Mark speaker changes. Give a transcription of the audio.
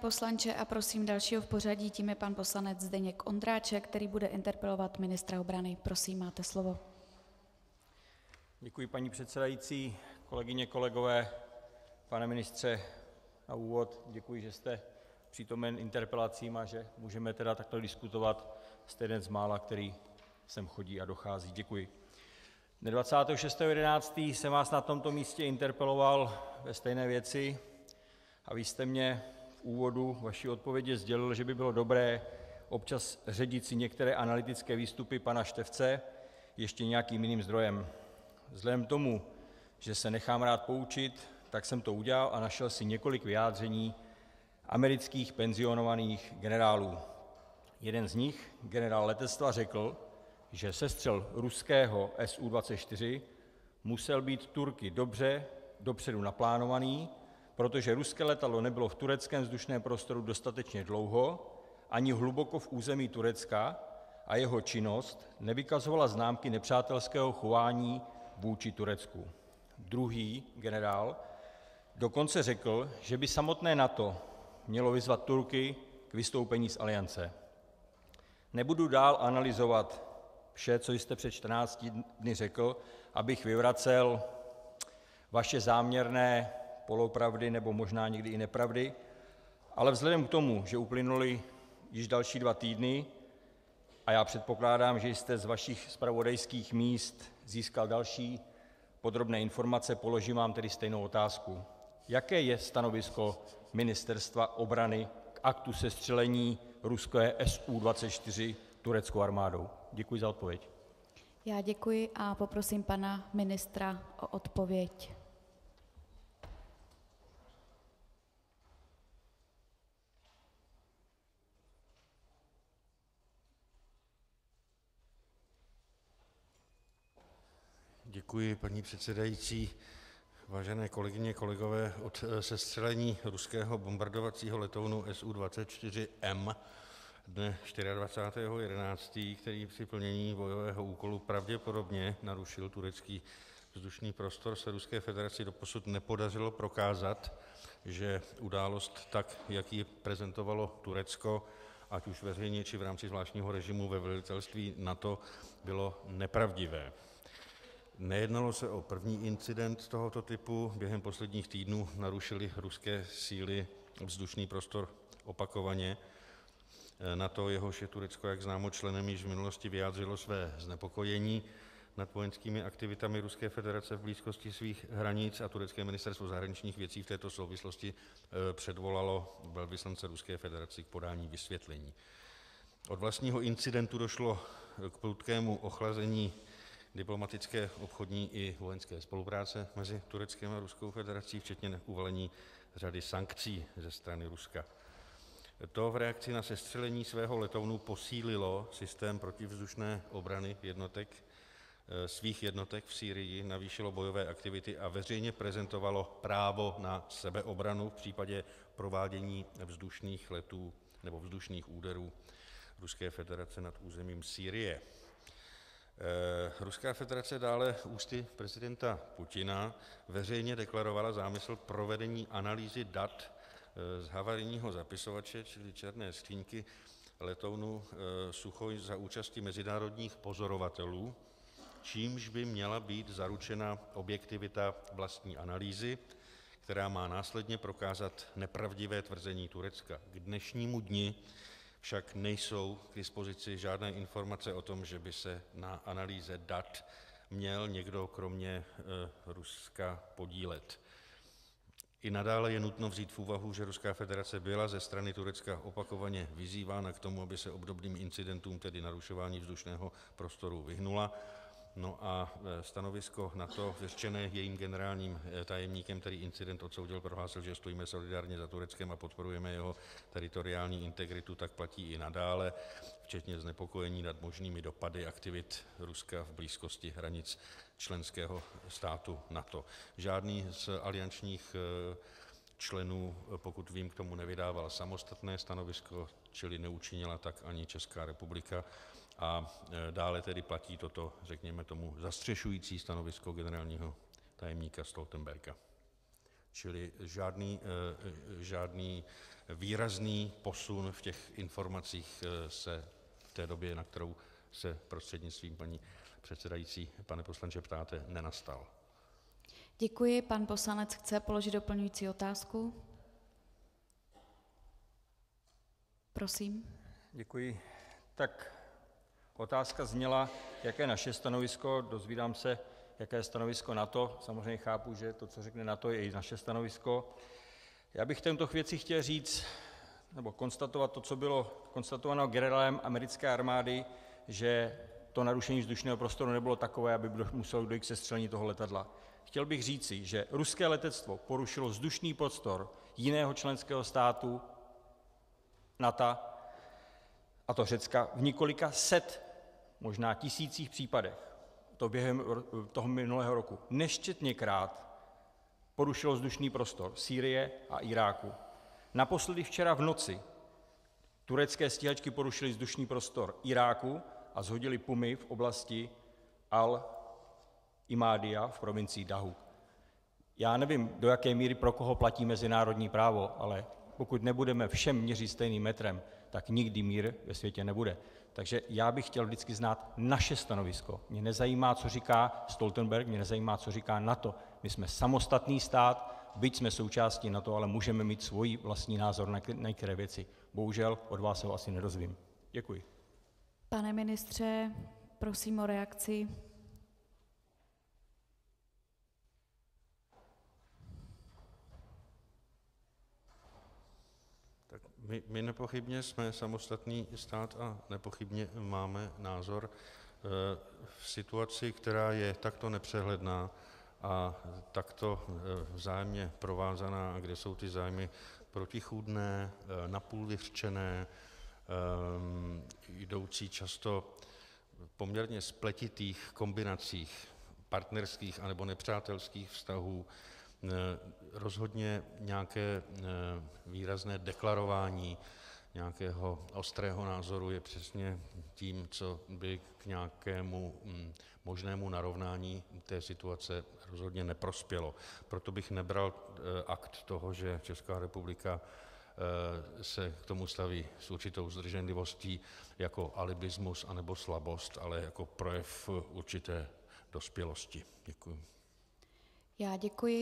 Speaker 1: poslanče, a prosím dalšího v pořadí, tím je pan poslanec Zdeněk Ondráček, který bude interpelovat ministra obrany, prosím, máte slovo.
Speaker 2: Děkuji, paní předsedající, kolegyně, kolegové, pane ministře, na úvod děkuji, že jste přítomen interpelacím a že můžeme tedy takto diskutovat, jste jeden z mála, který sem chodí a dochází, děkuji. Dne 26. 11. jsem vás na tomto místě interpeloval ve stejné věci a vy jste mně v úvodu vaší odpovědi sdělil, že by bylo dobré občas ředit si některé analytické výstupy pana Štefce ještě nějakým jiným zdrojem. Vzhledem k tomu, že se nechám rád poučit, tak jsem to udělal a našel si několik vyjádření amerických penzionovaných generálů. Jeden z nich, generál letectva, řekl, že sestřel ruského Su-24 musel být Turky dobře dopředu naplánovaný, protože ruské letadlo nebylo v tureckém vzdušném prostoru dostatečně dlouho ani hluboko v území Turecka a jeho činnost nevykazovala známky nepřátelského chování vůči Turecku. Druhý generál dokonce řekl, že by samotné NATO mělo vyzvat Turky k vystoupení z Aliance. Nebudu dál analyzovat vše, co jste před 14 dny řekl, abych vyvracel vaše záměrné polopravdy nebo možná někdy i nepravdy, ale vzhledem k tomu, že uplynuly již další dva týdny a já předpokládám, že jste z vašich zpravodajských míst získal další podrobné informace, položím vám tedy stejnou otázku. Jaké je stanovisko Ministerstva obrany k aktu sestřelení ruské Su-24 tureckou armádou? Děkuji za odpověď.
Speaker 1: Děkuji
Speaker 3: paní předsedající. Vážené kolegyně, kolegové, od sestřelení ruského bombardovacího letounu Su-24M dne 24. 11., který při plnění bojového úkolu pravděpodobně narušil turecký vzdušný prostor, se Ruské federaci doposud nepodařilo prokázat, že událost, tak jak ji prezentovalo Turecko, ať už veřejně, či v rámci zvláštního režimu ve velitelství NATO, bylo nepravdivé. Nejednalo se o první incident tohoto typu, během posledních týdnů narušily ruské síly vzdušný prostor opakovaně. NATO, jehož je Turecko, jak známo, členem, již v minulosti vyjádřilo své znepokojení nad vojenskými aktivitami Ruské federace v blízkosti svých hranic a turecké ministerstvo zahraničních věcí v této souvislosti předvolalo velvyslance Ruské federace k podání vysvětlení. Od vlastního incidentu došlo k prudkému ochlazení diplomatické, obchodní i vojenské spolupráce mezi Tureckem a Ruskou federací, včetně uvalení řady sankcí ze strany Ruska. To v reakci na sestřelení svého letounu posílilo systém protivzdušné obrany jednotek, svých jednotek v Sýrii, navýšilo bojové aktivity a veřejně prezentovalo právo na sebeobranu v případě provádění vzdušných letů nebo vzdušných úderů Ruské federace nad územím Sýrie. Ruská federace dále ústy prezidenta Putina veřejně deklarovala zámysl provedení analýzy dat z havarijního zapisovače, čili černé skříňky, letounu Suchoj za účasti mezinárodních pozorovatelů, čímž by měla být zaručena objektivita vlastní analýzy, která má následně prokázat nepravdivé tvrzení Turecka. K dnešnímu dni však nejsou k dispozici žádné informace o tom, že by se na analýze dat měl někdo kromě Ruska podílet. I nadále je nutno vzít v úvahu, že Ruská federace byla ze strany Turecka opakovaně vyzývána k tomu, aby se obdobným incidentům, tedy narušování vzdušného prostoru, vyhnula. No a stanovisko NATO vyřčené jejím generálním tajemníkem, který incident odsoudil, prohlásil, že stojíme solidárně za Tureckem a podporujeme jeho teritoriální integritu, tak platí i nadále, včetně znepokojení nad možnými dopady aktivit Ruska v blízkosti hranic členského státu NATO. Žádný z aliančních členů, pokud vím, k tomu nevydával samostatné stanovisko, čili neučinila tak ani Česká republika, a dále tedy platí toto, řekněme tomu, zastřešující stanovisko generálního tajemníka Stoltenberga. čili žádný výrazný posun v těch informacích se v té době, na kterou se prostřednictvím paní předsedající, pane poslanče, ptáte, nenastal.
Speaker 1: Děkuji, pan poslanec chce položit doplňující otázku, prosím,
Speaker 2: tak otázka zněla, jaké je naše stanovisko, dozvídám se, jaké je stanovisko NATO, samozřejmě chápu, že to, co řekne NATO, je i naše stanovisko, já bych v této věci chtěl říct nebo konstatovat to, co bylo konstatováno generálem americké armády, že to narušení vzdušného prostoru nebylo takové, aby muselo dojít k sestřelení toho letadla, chtěl bych říci, že ruské letectvo porušilo vzdušný prostor jiného členského státu NATO, a to Řecka, v několika set, možná tisících případech, to během toho minulého roku, nesčetněkrát porušilo vzdušný prostor Sýrie a Iráku, naposledy včera v noci turecké stíhačky porušily vzdušný prostor Iráku a shodily pumy v oblasti Al Imádia v provincii Dahuk, já nevím, do jaké míry pro koho platí mezinárodní právo, ale pokud nebudeme všem měřit stejným metrem, tak nikdy mír ve světě nebude, takže já bych chtěl vždycky znát naše stanovisko, mě nezajímá, co říká Stoltenberg, mě nezajímá, co říká NATO, my jsme samostatný stát, byť jsme součástí NATO, ale můžeme mít svůj vlastní názor na některé věci, bohužel od vás ho asi nedozvím, děkuji.
Speaker 1: Pane ministře, prosím o reakci.
Speaker 3: My nepochybně jsme samostatný stát a nepochybně máme názor v situaci, která je takto nepřehledná a takto vzájemně provázaná kde jsou ty zájmy protichůdné, napůl vyřčené, jdoucí často v poměrně spletitých kombinacích partnerských anebo nepřátelských vztahů, rozhodně nějaké výrazné deklarování nějakého ostrého názoru je přesně tím, co by k nějakému možnému narovnání té situace rozhodně neprospělo, proto bych nebral akt toho, že Česká republika se k tomu staví s určitou zdrženlivostí, jako alibismus anebo slabost, ale jako projev určité dospělosti, děkuji.
Speaker 1: Já děkuji.